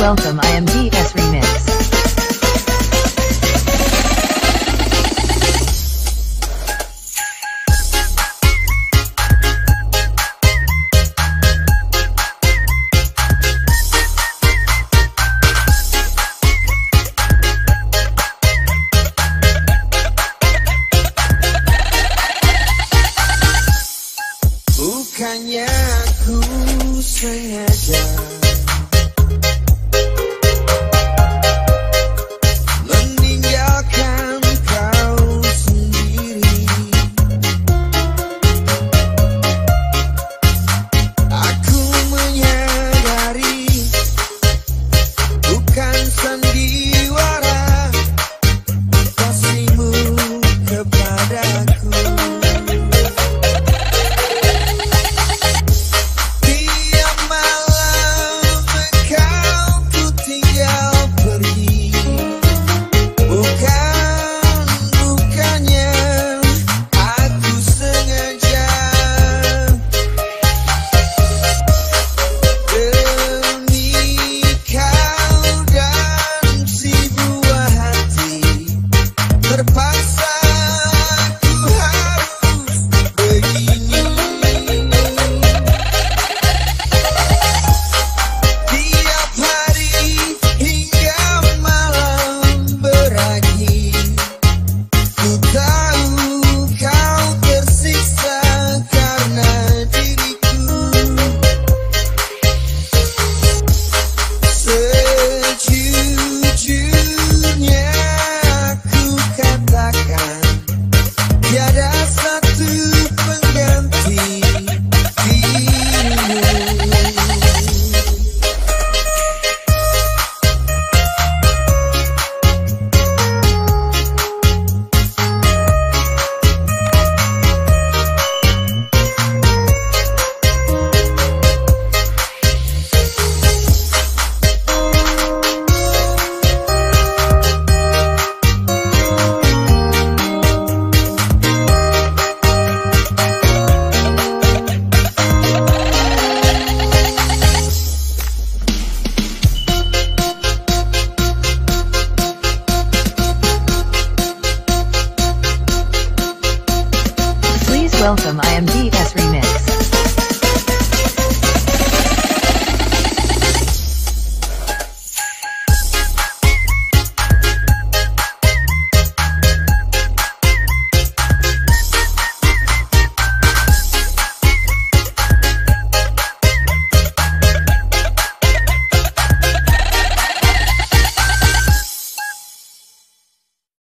Welcome.